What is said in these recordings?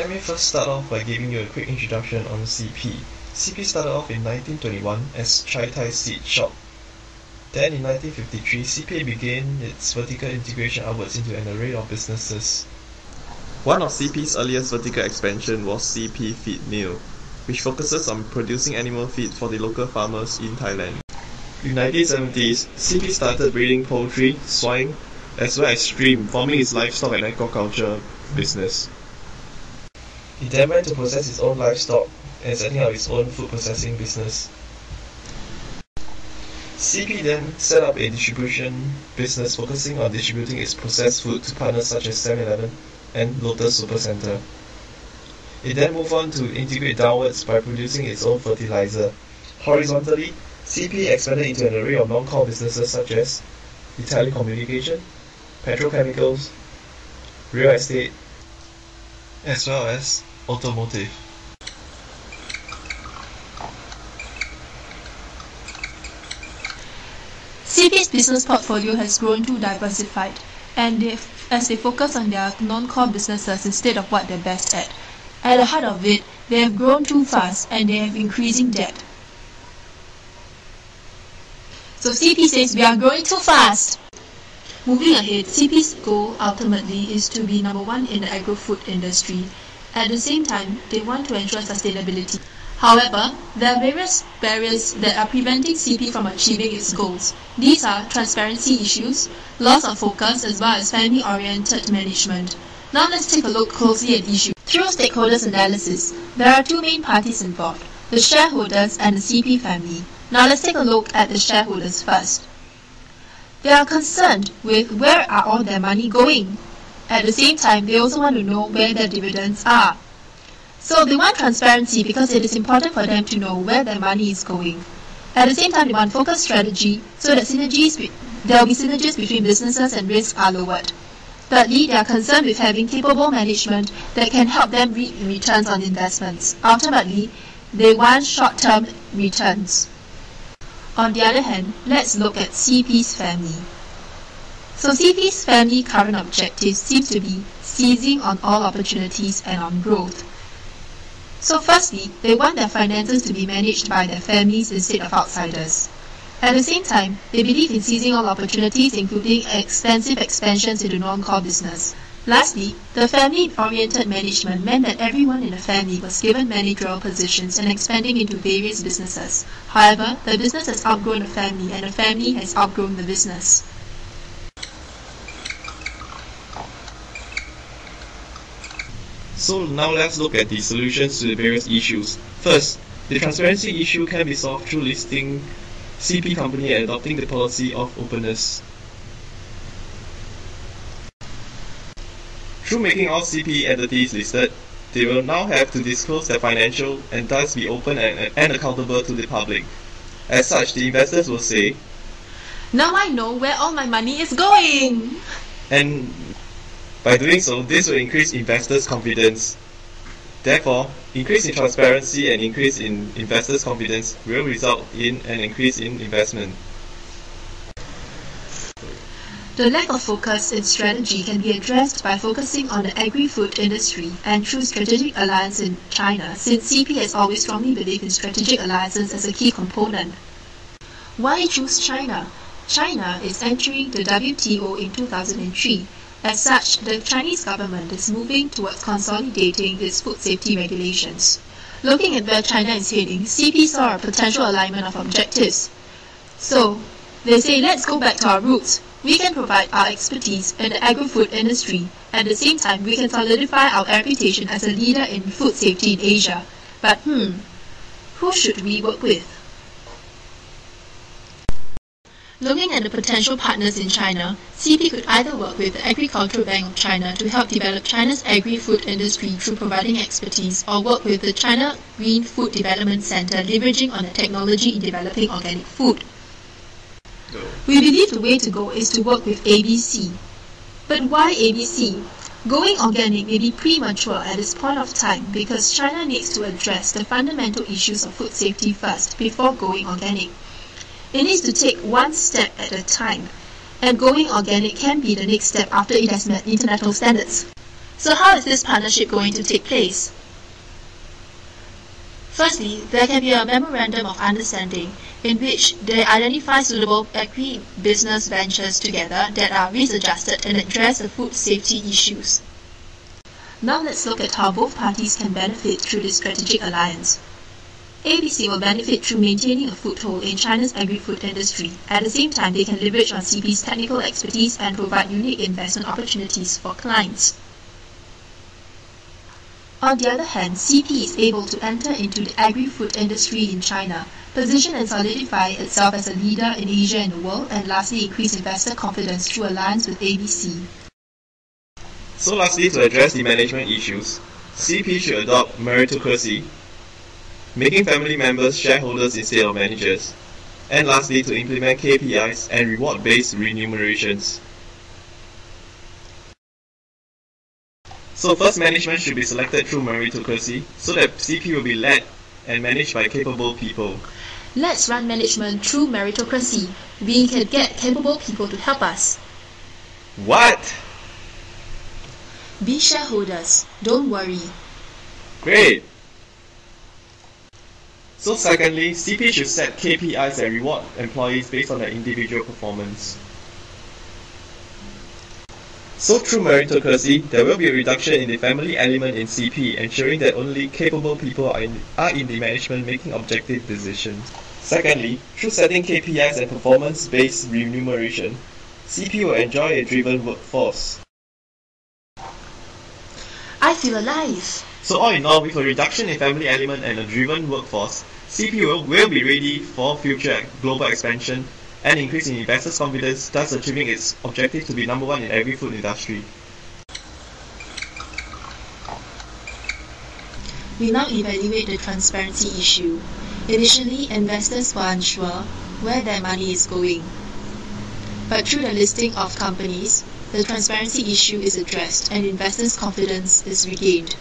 Let me first start off by giving you a quick introduction on CP. CP started off in 1921 as Chia Tai Seed Shop. Then in 1953, CP began its vertical integration upwards into an array of businesses. One of CP's earliest vertical expansion was CP Feed Mill, which focuses on producing animal feed for the local farmers in Thailand. In the 1970s, CP started breeding poultry, swine, as well as shrimp, forming its livestock and aquaculture business. It then went to process its own livestock and setting up its own food processing business. CP then set up a distribution business focusing on distributing its processed food to partners such as 7-Eleven and Lotus Supercenter. It then moved on to integrate downwards by producing its own fertilizer. Horizontally, CP expanded into an array of non-core businesses such as telecommunication, petrochemicals, real estate, as well as automotive. CP's business portfolio has grown too diversified, and they, as they focus on their non-core businesses instead of what they're best at. At the heart of it, they have grown too fast and they have increasing debt. So CP says we are growing too fast. Moving ahead, CP's goal ultimately is to be number one in the agro-food industry. At the same time, they want to ensure sustainability. However, there are various barriers that are preventing CP from achieving its goals. These are transparency issues, loss of focus, as well as family-oriented management. Now let's take a look closely at the issue. Through stakeholders analysis, there are two main parties involved, the shareholders and the CP family. Now let's take a look at the shareholders first. They are concerned with where are all their money going. At the same time, they also want to know where their dividends are. So they want transparency because it is important for them to know where their money is going. At the same time, they want focused strategy so that synergies there will be synergies between businesses and risks are lowered. Thirdly, they are concerned with having capable management that can help them reap returns on investments. Ultimately, they want short-term returns. On the other hand, let's look at CP's family. So CP's family current objective seems to be seizing on all opportunities and on growth. So firstly, they want their finances to be managed by their families instead of outsiders. At the same time, they believe in seizing all opportunities including extensive expansions into non-core business. Lastly, the family-oriented management meant that everyone in the family was given managerial positions and expanding into various businesses. However, the business has outgrown the family and the family has outgrown the business. So now let's look at the solutions to the various issues. First, the transparency issue can be solved through listing CP company and adopting the policy of openness. Through making all CP entities listed, they will now have to disclose their financial and thus be open and, and accountable to the public. As such, the investors will say, Now I know where all my money is going! And by doing so, this will increase investors' confidence. Therefore, increase in transparency and increase in investors' confidence will result in an increase in investment. The lack of focus in strategy can be addressed by focusing on the agri-food industry and through strategic alliance in China, since CP has always strongly believed in strategic alliances as a key component. Why choose China? China is entering the WTO in 2003. As such, the Chinese government is moving towards consolidating its food safety regulations. Looking at where China is heading, CP saw a potential alignment of objectives. So, they say let's go back to our roots. We can provide our expertise in the agri-food industry. At the same time, we can solidify our reputation as a leader in food safety in Asia. But hmm, who should we work with? Looking at the potential partners in China, CP could either work with the Agricultural Bank of China to help develop China's agri-food industry through providing expertise, or work with the China Green Food Development Center leveraging on the technology in developing organic food. We believe the way to go is to work with ABC. But why ABC? Going organic may be premature at this point of time because China needs to address the fundamental issues of food safety first before going organic. It needs to take one step at a time, and going organic can be the next step after it has met international standards. So how is this partnership going to take place? Firstly, there can be a memorandum of understanding in which they identify suitable agri-business ventures together that are risk-adjusted and address the food safety issues. Now let's look at how both parties can benefit through this strategic alliance. ABC will benefit through maintaining a foothold in China's agri-food industry. At the same time, they can leverage on CP's technical expertise and provide unique investment opportunities for clients. On the other hand, CP is able to enter into the agri-food industry in China, position and solidify itself as a leader in Asia and the world, and lastly increase investor confidence through alliance with ABC. So lastly, to address the management issues, CP should adopt meritocracy, making family members shareholders instead of managers, and lastly, to implement KPIs and reward-based remunerations. So first management should be selected through meritocracy so that CP will be led and managed by capable people. Let's run management through meritocracy. We can get capable people to help us. What? Be shareholders. Don't worry. Great! So secondly, CP should set KPIs and reward employees based on their individual performance. So through meritocracy, there will be a reduction in the family element in CP, ensuring that only capable people are in, are in the management making objective decisions. Secondly, through setting KPIs and performance-based remuneration, CP will enjoy a driven workforce. I feel alive. So all in all, with a reduction in family element and a driven workforce, CP will, will be ready for future global expansion and increase in investors' confidence, thus achieving its objective to be number one in agri-food industry. We now evaluate the transparency issue. Initially, investors were unsure where their money is going. But through the listing of companies, the transparency issue is addressed and investors' confidence is regained.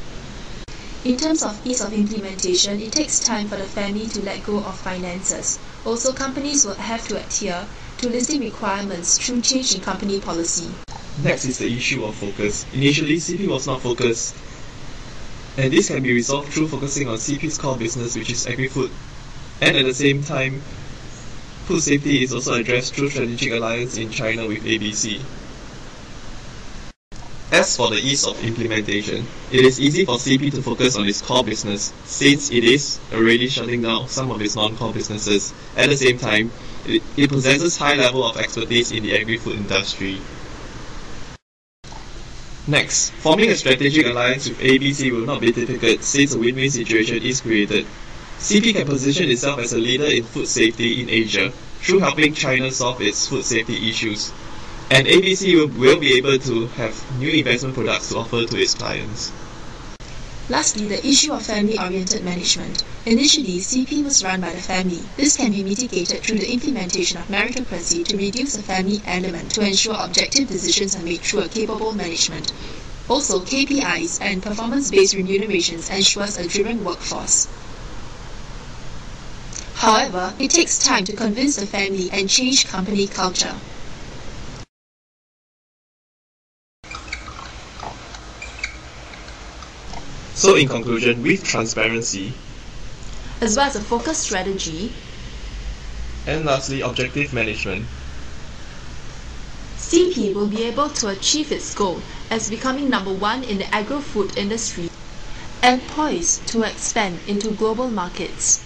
In terms of ease of implementation, it takes time for the family to let go of finances. Also, companies will have to adhere to listing requirements through change in company policy. Next is the issue of focus. Initially, CP was not focused, and this can be resolved through focusing on CP's core business, which is agri-food, and at the same time, food safety is also addressed through strategic alliance in China with ABC. As for the ease of implementation, it is easy for CP to focus on its core business since it is already shutting down some of its non-core businesses. At the same time, it, it possesses high level of expertise in the agri-food industry. Next, forming a strategic alliance with ABC will not be difficult since a win-win situation is created. CP can position itself as a leader in food safety in Asia through helping China solve its food safety issues and ABC will, will be able to have new investment products to offer to its clients. Lastly, the issue of family-oriented management. Initially, CP was run by the family. This can be mitigated through the implementation of meritocracy to reduce the family element to ensure objective decisions are made through a capable management. Also, KPIs and performance-based remunerations ensures a driven workforce. However, it takes time to convince the family and change company culture. So in conclusion, with transparency, as well as a focused strategy, and lastly objective management, CP will be able to achieve its goal as becoming number one in the agro-food industry and poised to expand into global markets.